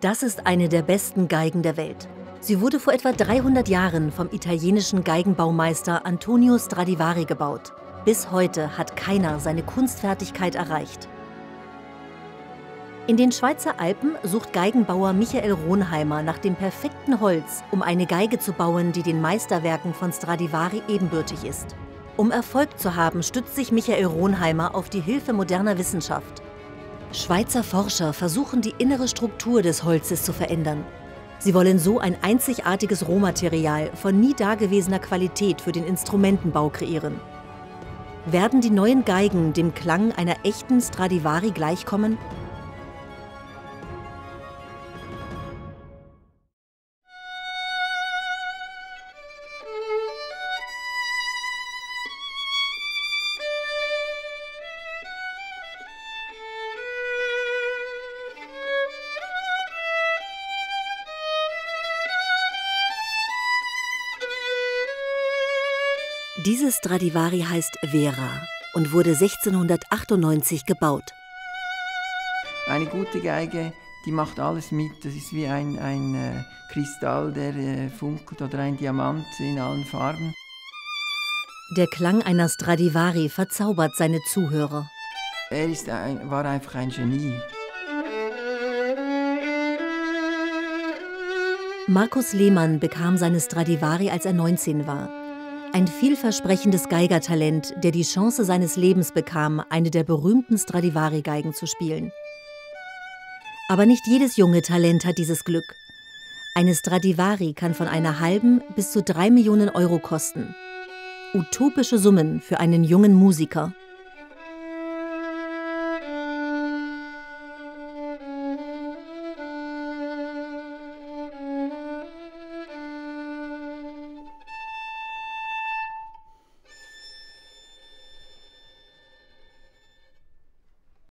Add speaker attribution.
Speaker 1: Das ist eine der besten Geigen der Welt. Sie wurde vor etwa 300 Jahren vom italienischen Geigenbaumeister Antonio Stradivari gebaut. Bis heute hat keiner seine Kunstfertigkeit erreicht. In den Schweizer Alpen sucht Geigenbauer Michael Ronheimer nach dem perfekten Holz, um eine Geige zu bauen, die den Meisterwerken von Stradivari ebenbürtig ist. Um Erfolg zu haben, stützt sich Michael Ronheimer auf die Hilfe moderner Wissenschaft. Schweizer Forscher versuchen die innere Struktur des Holzes zu verändern. Sie wollen so ein einzigartiges Rohmaterial von nie dagewesener Qualität für den Instrumentenbau kreieren. Werden die neuen Geigen dem Klang einer echten Stradivari gleichkommen? Dieses Stradivari heißt Vera und wurde 1698 gebaut.
Speaker 2: Eine gute Geige, die macht alles mit. Das ist wie ein, ein äh, Kristall, der äh, funkelt oder ein Diamant in allen Farben.
Speaker 1: Der Klang einer Stradivari verzaubert seine Zuhörer.
Speaker 2: Er ist ein, war einfach ein Genie.
Speaker 1: Markus Lehmann bekam seine Stradivari, als er 19 war. Ein vielversprechendes Geigertalent, der die Chance seines Lebens bekam, eine der berühmten Stradivari-Geigen zu spielen. Aber nicht jedes junge Talent hat dieses Glück. Eine Stradivari kann von einer halben bis zu drei Millionen Euro kosten. Utopische Summen für einen jungen Musiker.